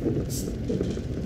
すいません。